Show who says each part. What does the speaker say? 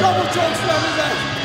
Speaker 1: Double choke slam his ass.